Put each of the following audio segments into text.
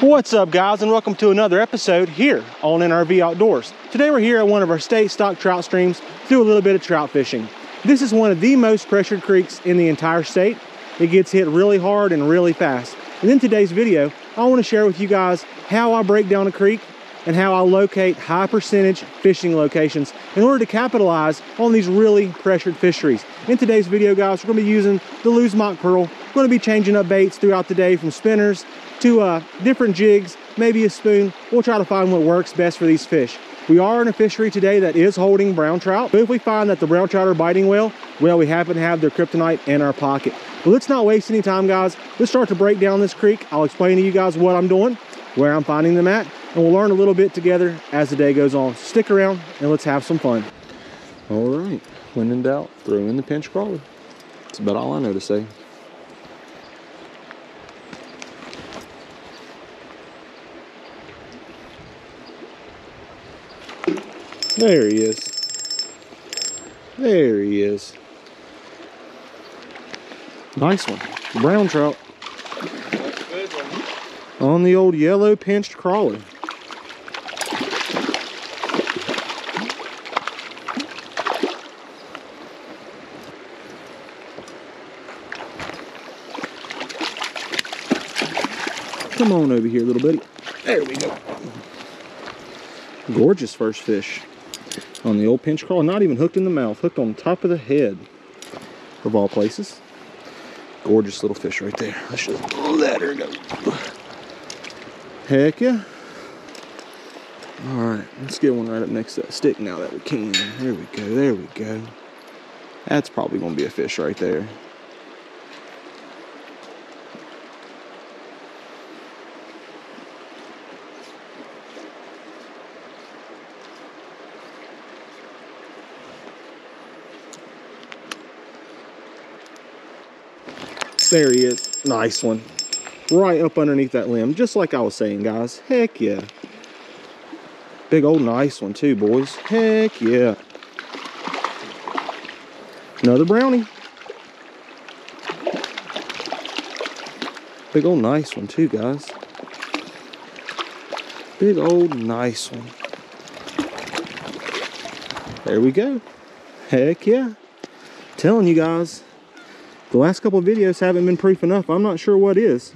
What's up guys and welcome to another episode here on NRV Outdoors. Today we're here at one of our state stock trout streams to do a little bit of trout fishing. This is one of the most pressured creeks in the entire state. It gets hit really hard and really fast. And in today's video, I want to share with you guys how I break down a creek and how I locate high percentage fishing locations in order to capitalize on these really pressured fisheries. In today's video, guys, we're gonna be using the Mock Pearl. We're gonna be changing up baits throughout the day from spinners to uh, different jigs, maybe a spoon. We'll try to find what works best for these fish. We are in a fishery today that is holding brown trout, but if we find that the brown trout are biting well, well, we happen to have their kryptonite in our pocket. But let's not waste any time, guys. Let's start to break down this creek. I'll explain to you guys what I'm doing, where I'm finding them at, and we'll learn a little bit together as the day goes on. Stick around and let's have some fun. All right, when in doubt, throw in the pinch crawler. That's about all I know to say. There he is. There he is. Nice one. Brown trout. On the old yellow pinched crawler. Come on over here, little buddy. There we go. Gorgeous first fish on the old pinch crawl. Not even hooked in the mouth, hooked on top of the head of all places. Gorgeous little fish right there. Let's just let her go. Heck yeah. All right, let's get one right up next to that stick now that we can. There we go, there we go. That's probably gonna be a fish right there. There he is. Nice one. Right up underneath that limb, just like I was saying, guys. Heck yeah. Big old nice one too, boys. Heck yeah. Another brownie. Big old nice one too, guys. Big old nice one. There we go. Heck yeah. Telling you guys, the last couple of videos haven't been proof enough. I'm not sure what is.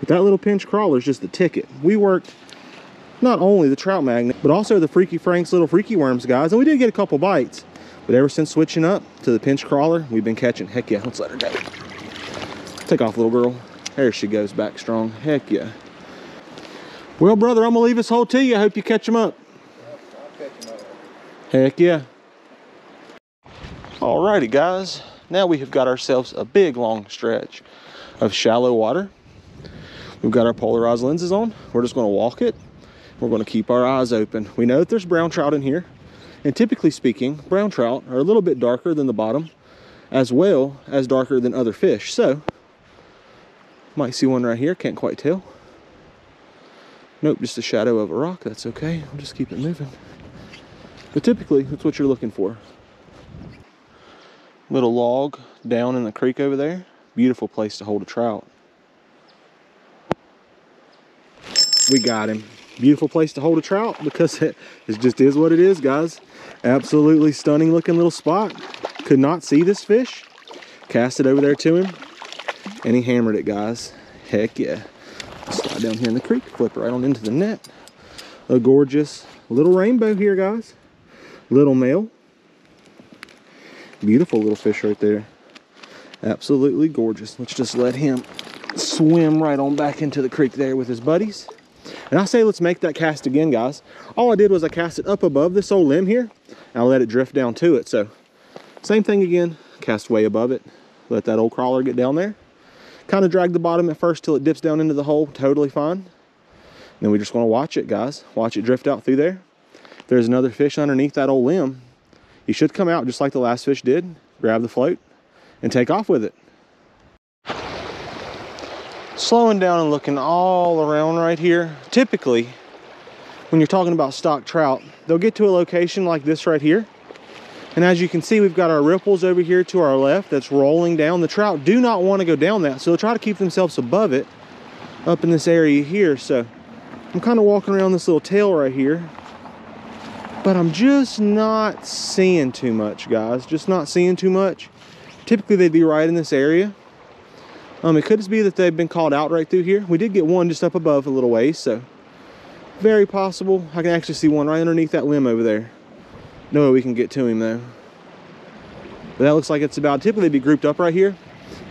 But that little pinch crawler is just the ticket. We worked not only the trout magnet, but also the Freaky Frank's little freaky worms, guys. And we did get a couple bites. But ever since switching up to the pinch crawler, we've been catching. Heck yeah, let's let her go. Take off, little girl. There she goes, back strong. Heck yeah. Well, brother, I'm gonna leave this hole to you. I hope you catch them up. Heck yeah. Alrighty, guys now we have got ourselves a big long stretch of shallow water. We've got our polarized lenses on. We're just gonna walk it. We're gonna keep our eyes open. We know that there's brown trout in here. And typically speaking, brown trout are a little bit darker than the bottom as well as darker than other fish. So, might see one right here, can't quite tell. Nope, just a shadow of a rock, that's okay. We'll just keep it moving. But typically, that's what you're looking for little log down in the creek over there. Beautiful place to hold a trout. We got him. Beautiful place to hold a trout because it, it just is what it is, guys. Absolutely stunning looking little spot. Could not see this fish. Cast it over there to him and he hammered it, guys. Heck yeah. Slide down here in the creek, flip right on into the net. A gorgeous little rainbow here, guys. Little male. Beautiful little fish right there. Absolutely gorgeous. Let's just let him swim right on back into the creek there with his buddies. And I say let's make that cast again, guys. All I did was I cast it up above this old limb here, and I let it drift down to it. So same thing again, cast way above it. Let that old crawler get down there. Kind of drag the bottom at first till it dips down into the hole, totally fine. And then we just want to watch it, guys. Watch it drift out through there. If there's another fish underneath that old limb, he should come out just like the last fish did, grab the float, and take off with it. Slowing down and looking all around right here. Typically, when you're talking about stock trout, they'll get to a location like this right here. And as you can see, we've got our ripples over here to our left that's rolling down. The trout do not want to go down that, so they'll try to keep themselves above it up in this area here. So I'm kind of walking around this little tail right here. But I'm just not seeing too much, guys. Just not seeing too much. Typically, they'd be right in this area. Um, it could just be that they've been called out right through here. We did get one just up above a little ways, so very possible. I can actually see one right underneath that limb over there. No way we can get to him though. But that looks like it's about, typically be grouped up right here.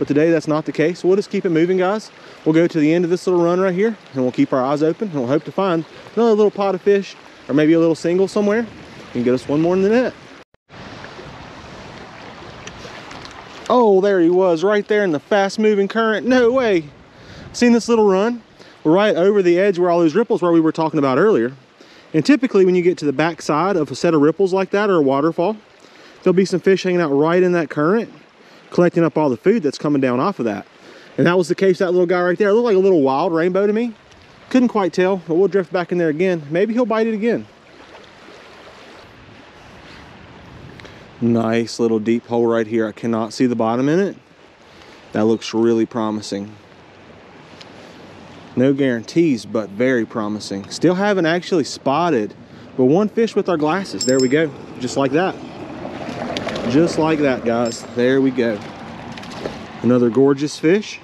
But today that's not the case. We'll just keep it moving, guys. We'll go to the end of this little run right here and we'll keep our eyes open and we'll hope to find another little pot of fish or maybe a little single somewhere and get us one more in the net. Oh, there he was right there in the fast moving current. No way. Seen this little run? We're right over the edge where all those ripples where we were talking about earlier. And typically when you get to the back side of a set of ripples like that or a waterfall, there'll be some fish hanging out right in that current, collecting up all the food that's coming down off of that. And that was the case that little guy right there. It looked like a little wild rainbow to me. Couldn't quite tell, but we'll drift back in there again. Maybe he'll bite it again. Nice little deep hole right here. I cannot see the bottom in it. That looks really promising. No guarantees, but very promising. Still haven't actually spotted, but one fish with our glasses. There we go, just like that. Just like that, guys. There we go. Another gorgeous fish.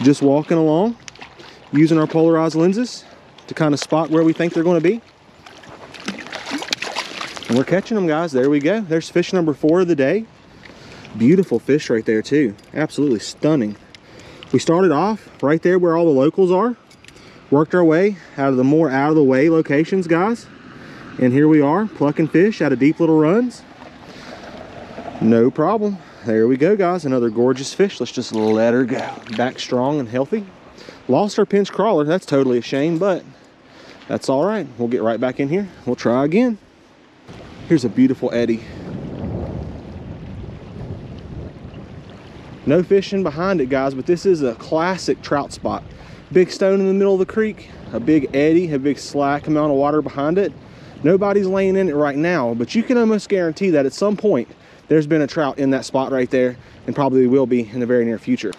Just walking along, using our polarized lenses to kind of spot where we think they're going to be. And we're catching them, guys. There we go. There's fish number four of the day. Beautiful fish right there, too. Absolutely stunning. We started off right there where all the locals are. Worked our way out of the more out of the way locations, guys. And here we are, plucking fish out of deep little runs. No problem. There we go, guys. Another gorgeous fish. Let's just let her go. Back strong and healthy. Lost our pinch crawler. That's totally a shame, but that's all right. We'll get right back in here. We'll try again. Here's a beautiful eddy. No fishing behind it, guys, but this is a classic trout spot. Big stone in the middle of the creek, a big eddy, a big slack amount of water behind it. Nobody's laying in it right now, but you can almost guarantee that at some point there's been a trout in that spot right there and probably will be in the very near future.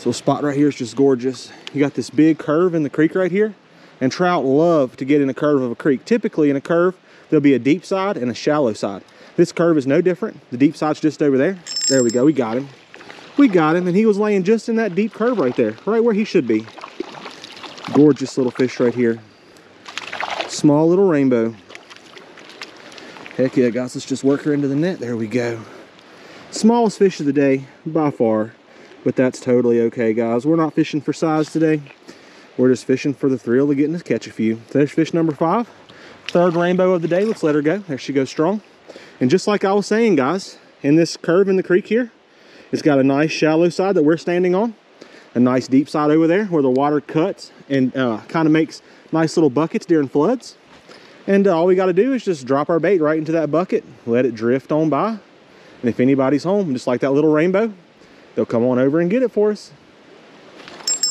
So spot right here is just gorgeous. You got this big curve in the creek right here and trout love to get in a curve of a creek. Typically in a curve, there'll be a deep side and a shallow side. This curve is no different. The deep side's just over there. There we go, we got him. We got him and he was laying just in that deep curve right there, right where he should be. Gorgeous little fish right here. Small little rainbow. Heck yeah, guys, let's just work her into the net. There we go. Smallest fish of the day by far, but that's totally okay, guys. We're not fishing for size today. We're just fishing for the thrill of getting to catch a few. There's fish number five, third rainbow of the day. Let's let her go. There she goes strong. And just like I was saying, guys, in this curve in the creek here, it's got a nice shallow side that we're standing on. A nice deep side over there where the water cuts and uh, kind of makes nice little buckets during floods. And uh, all we got to do is just drop our bait right into that bucket, let it drift on by. And if anybody's home, just like that little rainbow, they'll come on over and get it for us.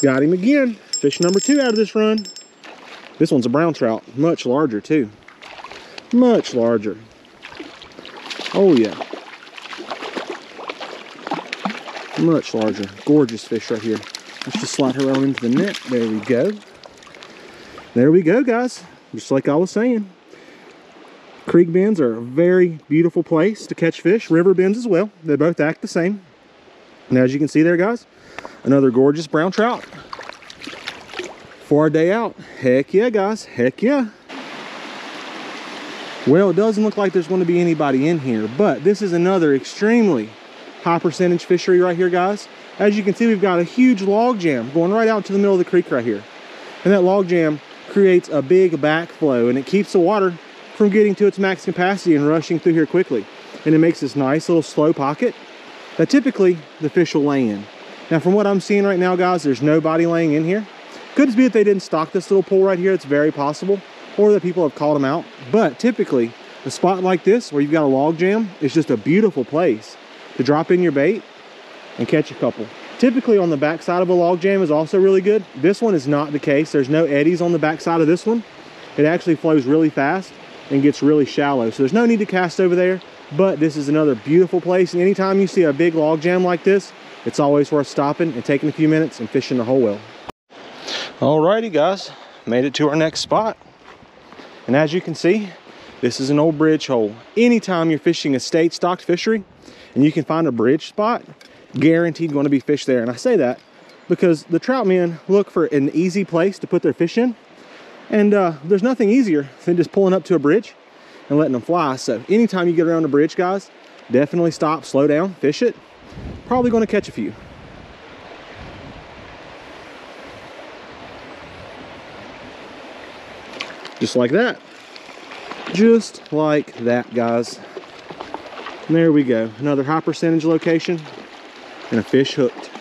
Got him again. Fish number two out of this run. This one's a brown trout, much larger too. Much larger. Oh yeah. Much larger. Gorgeous fish right here. Let's just slide her on into the net. There we go. There we go, guys. Just like I was saying. Creek bends are a very beautiful place to catch fish. River bends as well. They both act the same. And as you can see there, guys, another gorgeous brown trout for our day out. Heck yeah, guys. Heck yeah. Well, it doesn't look like there's going to be anybody in here, but this is another extremely high percentage fishery right here, guys. As you can see, we've got a huge log jam going right out to the middle of the creek right here. And that log jam creates a big backflow and it keeps the water from getting to its max capacity and rushing through here quickly. And it makes this nice little slow pocket that typically the fish will lay in. Now, from what I'm seeing right now, guys, there's nobody laying in here. Could be that they didn't stock this little pool right here. It's very possible. Or that people have called them out. But typically, a spot like this where you've got a log jam is just a beautiful place to drop in your bait and catch a couple. Typically on the back side of a log jam is also really good. This one is not the case. There's no eddies on the back side of this one. It actually flows really fast and gets really shallow. So there's no need to cast over there, but this is another beautiful place. And anytime you see a big log jam like this, it's always worth stopping and taking a few minutes and fishing the whole well. Alrighty guys, made it to our next spot. And as you can see, this is an old bridge hole. Anytime you're fishing a state stocked fishery and you can find a bridge spot, guaranteed going to be fish there. And I say that because the trout men look for an easy place to put their fish in. And uh, there's nothing easier than just pulling up to a bridge and letting them fly. So anytime you get around a bridge, guys, definitely stop, slow down, fish it. Probably going to catch a few. Just like that. Just like that, guys. And there we go. Another high percentage location and a fish hooked.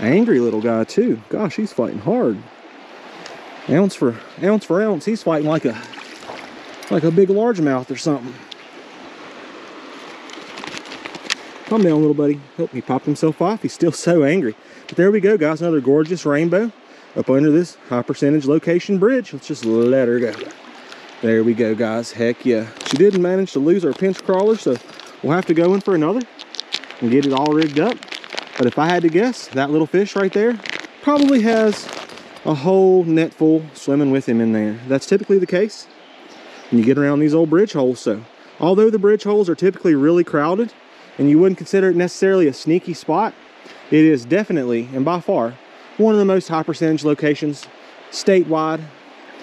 Angry little guy too. Gosh, he's fighting hard. Ounce for ounce for ounce, he's fighting like a like a big largemouth or something. Calm down, little buddy. Hope he popped himself off. He's still so angry. But there we go, guys. Another gorgeous rainbow up under this high percentage location bridge. Let's just let her go. There we go, guys. Heck yeah. She didn't manage to lose our pinch crawler, so we'll have to go in for another and get it all rigged up. But if I had to guess, that little fish right there probably has a whole net full swimming with him in there. That's typically the case when you get around these old bridge holes. So although the bridge holes are typically really crowded and you wouldn't consider it necessarily a sneaky spot, it is definitely and by far one of the most high percentage locations statewide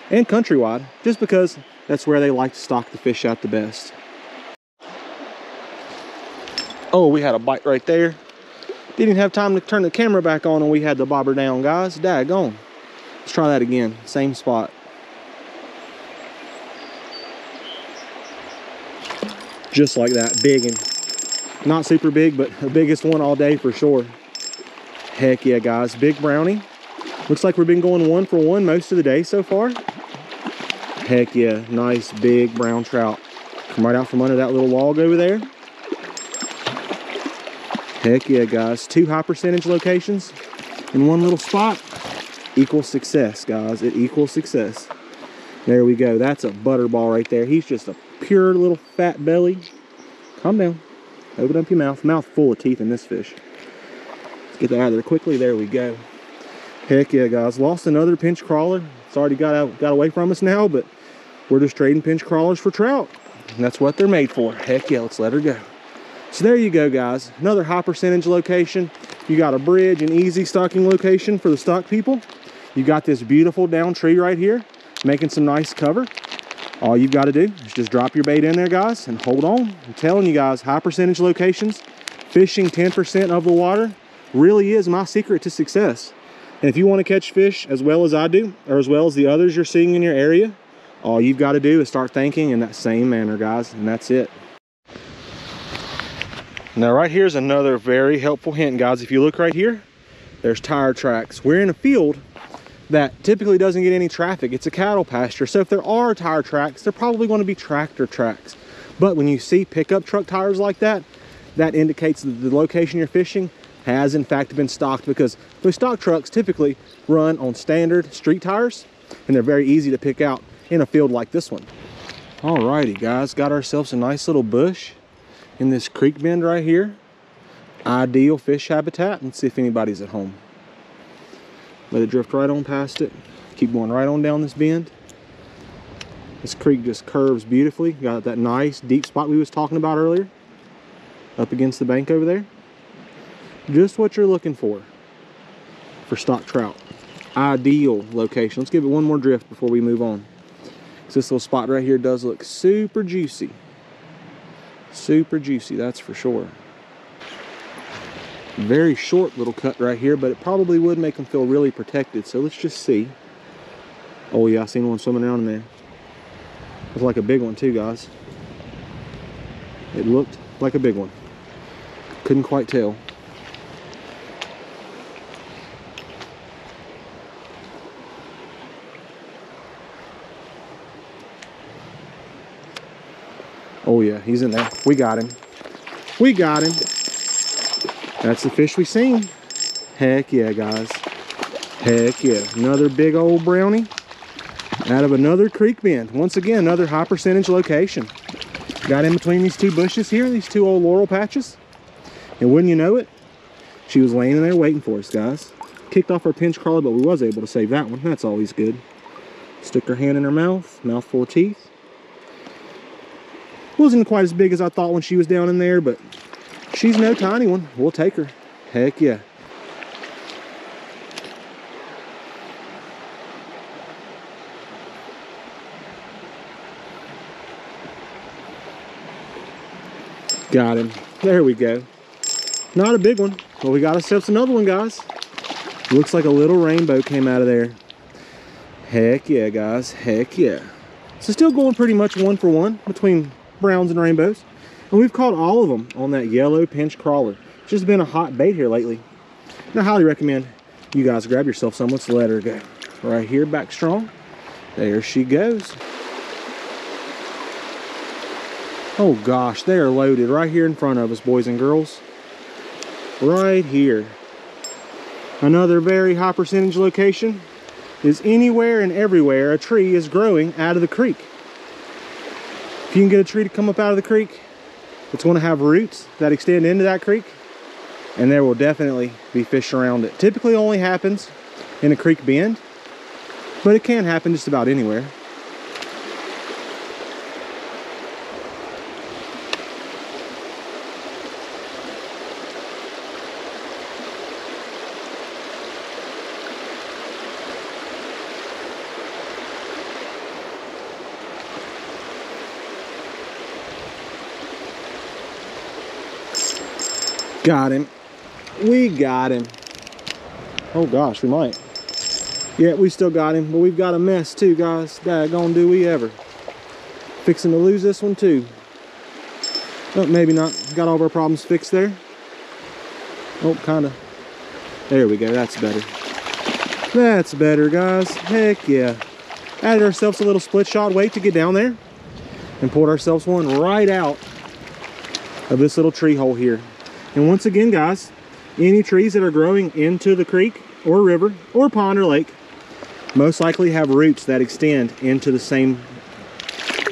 and countrywide, just because that's where they like to stock the fish out the best. Oh, we had a bite right there. Didn't have time to turn the camera back on and we had the bobber down, guys. Daggone. Let's try that again. Same spot. Just like that, big and not super big, but the biggest one all day for sure. Heck yeah, guys. Big brownie. Looks like we've been going one for one most of the day so far. Heck yeah, nice big brown trout. Come right out from under that little log over there. Heck yeah, guys. Two high percentage locations in one little spot equals success, guys. It equals success. There we go. That's a butterball right there. He's just a pure little fat belly. Calm down. Open up your mouth. Mouth full of teeth in this fish. Let's get that out of there quickly. There we go. Heck yeah, guys. Lost another pinch crawler. It's already got out, got away from us now, but we're just trading pinch crawlers for trout. And that's what they're made for. Heck yeah, let's let her go. So there you go, guys. Another high percentage location. You got a bridge, an easy stocking location for the stock people. You got this beautiful down tree right here, making some nice cover. All you've got to do is just drop your bait in there, guys, and hold on. I'm telling you guys, high percentage locations, fishing 10% of the water, really is my secret to success. And if you want to catch fish as well as I do, or as well as the others you're seeing in your area, all you've got to do is start thinking in that same manner, guys, and that's it. Now right here's another very helpful hint, guys. If you look right here, there's tire tracks. We're in a field that typically doesn't get any traffic. It's a cattle pasture. So if there are tire tracks, they're probably going to be tractor tracks. But when you see pickup truck tires like that, that indicates that the location you're fishing has in fact been stocked because those stock trucks typically run on standard street tires and they're very easy to pick out in a field like this one. Alrighty guys, got ourselves a nice little bush in this creek bend right here. Ideal fish habitat. Let's see if anybody's at home. Let it drift right on past it. Keep going right on down this bend. This creek just curves beautifully. Got that nice deep spot we was talking about earlier. Up against the bank over there just what you're looking for for stock trout ideal location let's give it one more drift before we move on this little spot right here does look super juicy super juicy that's for sure very short little cut right here but it probably would make them feel really protected so let's just see oh yeah i seen one swimming around in there it's like a big one too guys it looked like a big one couldn't quite tell Oh yeah, he's in there. We got him. We got him. That's the fish we seen. Heck yeah, guys. Heck yeah. Another big old brownie out of another creek bend. Once again, another high percentage location. Got in between these two bushes here, these two old laurel patches. And wouldn't you know it, she was laying in there waiting for us, guys. Kicked off our pinch crawler, but we was able to save that one. That's always good. Stuck her hand in her mouth, mouth full of teeth. Wasn't quite as big as I thought when she was down in there, but she's no tiny one. We'll take her. Heck yeah. Got him. There we go. Not a big one, but we got ourselves another one, guys. Looks like a little rainbow came out of there. Heck yeah, guys. Heck yeah. So still going pretty much one for one between browns and rainbows. And we've caught all of them on that yellow pinch crawler. It's just been a hot bait here lately. And I highly recommend you guys grab yourself some. Let's let her go. Right here, back strong. There she goes. Oh gosh, they are loaded right here in front of us, boys and girls. Right here. Another very high percentage location is anywhere and everywhere a tree is growing out of the creek. If you can get a tree to come up out of the creek, it's going to have roots that extend into that creek and there will definitely be fish around it. Typically only happens in a creek bend, but it can happen just about anywhere. Got him. We got him. Oh gosh, we might. Yeah, we still got him, but we've got a mess too, guys. Daggone do we ever. Fixing to lose this one too. Oh, maybe not. Got all of our problems fixed there. Oh, kind of. There we go. That's better. That's better, guys. Heck yeah. Added ourselves a little split shot weight to get down there and pulled ourselves one right out of this little tree hole here. And once again, guys, any trees that are growing into the creek or river or pond or lake most likely have roots that extend into the same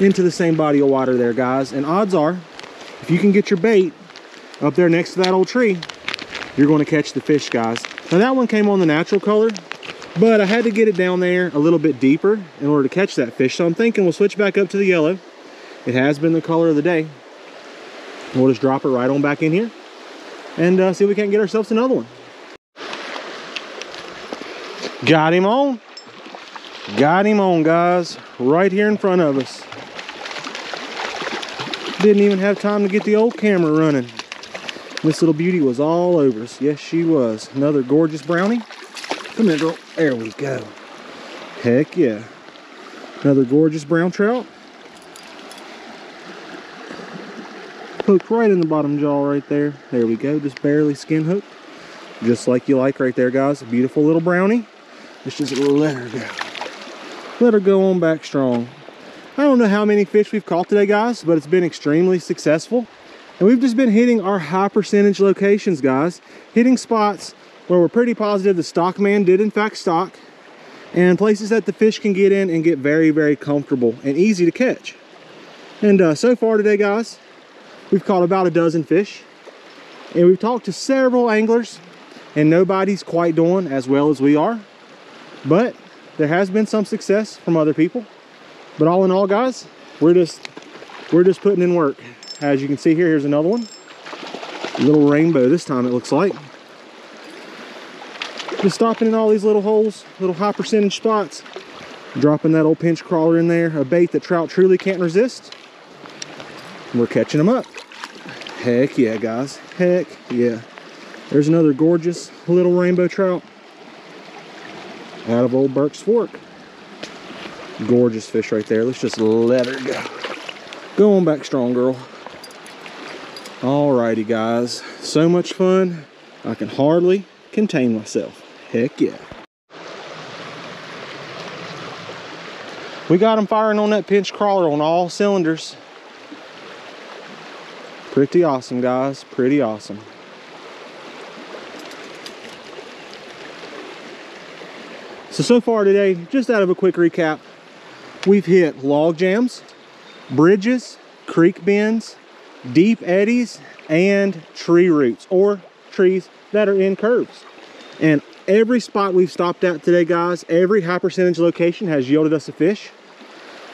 into the same body of water there, guys. And odds are, if you can get your bait up there next to that old tree, you're going to catch the fish, guys. Now that one came on the natural color, but I had to get it down there a little bit deeper in order to catch that fish. So I'm thinking we'll switch back up to the yellow. It has been the color of the day. We'll just drop it right on back in here and uh, see if we can't get ourselves another one. Got him on. Got him on, guys. Right here in front of us. Didn't even have time to get the old camera running. This little beauty was all over us. Yes, she was. Another gorgeous brownie. Come here, girl. There we go. Heck yeah. Another gorgeous brown trout. Hooked right in the bottom jaw right there. There we go, just barely skin hooked. Just like you like right there, guys. Beautiful little brownie. Let's just let her go. Let her go on back strong. I don't know how many fish we've caught today, guys, but it's been extremely successful. And we've just been hitting our high percentage locations, guys. Hitting spots where we're pretty positive the stockman did in fact stock. And places that the fish can get in and get very, very comfortable and easy to catch. And uh, so far today, guys, We've caught about a dozen fish and we've talked to several anglers and nobody's quite doing as well as we are. But there has been some success from other people. But all in all, guys, we're just we're just putting in work. As you can see here, here's another one. A little rainbow this time it looks like. Just stopping in all these little holes, little high percentage spots. Dropping that old pinch crawler in there, a bait that trout truly can't resist. We're catching them up. Heck yeah, guys. Heck yeah. There's another gorgeous little rainbow trout out of old Burke's Fork. Gorgeous fish right there. Let's just let her go. Go on back strong, girl. Alrighty, guys. So much fun. I can hardly contain myself. Heck yeah. We got them firing on that pinch crawler on all cylinders. Pretty awesome, guys. Pretty awesome. So, so far today, just out of a quick recap, we've hit log jams, bridges, creek bends, deep eddies, and tree roots or trees that are in curves. And every spot we've stopped at today, guys, every high percentage location has yielded us a fish.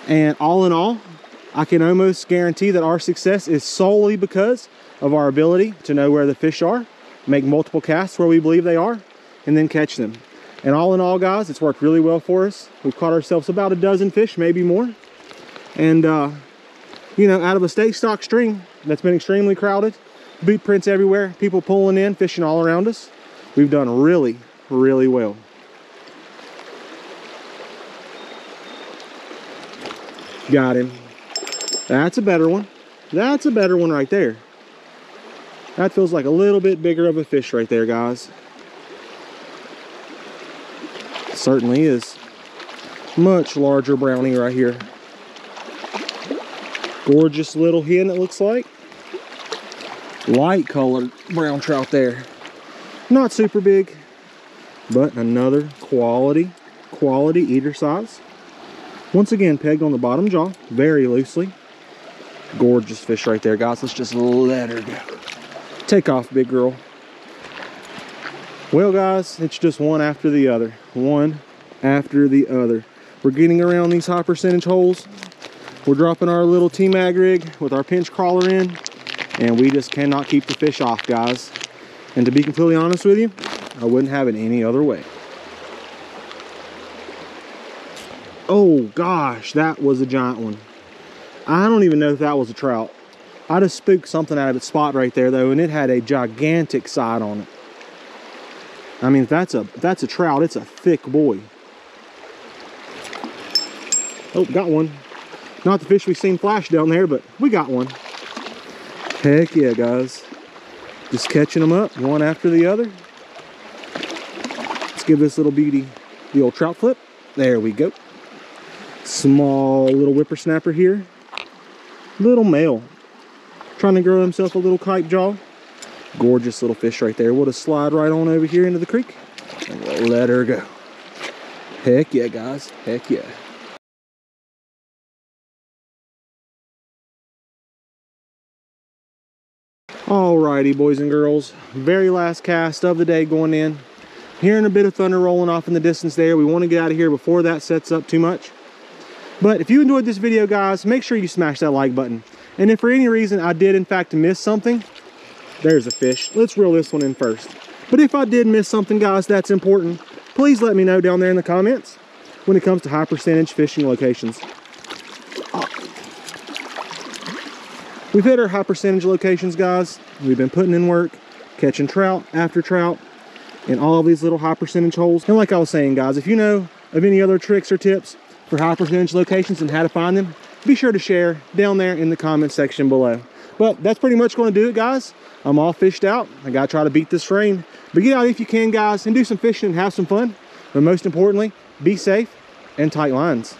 And all in all, I can almost guarantee that our success is solely because of our ability to know where the fish are, make multiple casts where we believe they are, and then catch them. And all in all, guys, it's worked really well for us. We've caught ourselves about a dozen fish, maybe more. And, uh, you know, out of a state stock stream that's been extremely crowded, boot prints everywhere, people pulling in, fishing all around us, we've done really, really well. Got him. That's a better one. That's a better one right there. That feels like a little bit bigger of a fish right there, guys. Certainly is. Much larger brownie right here. Gorgeous little hen, it looks like. Light colored brown trout there. Not super big, but another quality, quality eater size. Once again, pegged on the bottom jaw, very loosely. Gorgeous fish right there, guys. Let's just let her go. Take off, big girl. Well, guys, it's just one after the other. One after the other. We're getting around these high percentage holes. We're dropping our little T-Mag rig with our pinch crawler in, and we just cannot keep the fish off, guys. And to be completely honest with you, I wouldn't have it any other way. Oh gosh, that was a giant one. I don't even know if that was a trout. I just spooked something out of its spot right there though, and it had a gigantic side on it. I mean, if that's a that's a trout, it's a thick boy. Oh, got one. Not the fish we've seen flash down there, but we got one. Heck yeah, guys. Just catching them up one after the other. Let's give this little beauty the old trout flip. There we go. Small little whippersnapper here. Little male. Trying to grow himself a little kype jaw. Gorgeous little fish right there. We'll just slide right on over here into the creek. And we'll let her go. Heck yeah, guys. Heck yeah. Alrighty, boys and girls. Very last cast of the day going in. Hearing a bit of thunder rolling off in the distance there. We want to get out of here before that sets up too much. But if you enjoyed this video, guys, make sure you smash that like button. And if for any reason I did, in fact, miss something, there's a fish. Let's reel this one in first. But if I did miss something, guys, that's important, please let me know down there in the comments when it comes to high percentage fishing locations. We've hit our high percentage locations, guys. We've been putting in work, catching trout after trout in all of these little high percentage holes. And like I was saying, guys, if you know of any other tricks or tips for high percentage locations and how to find them, be sure to share down there in the comment section below. But that's pretty much going to do it, guys. I'm all fished out. I got to try to beat this rain. But get out if you can, guys, and do some fishing and have some fun. But most importantly, be safe and tight lines.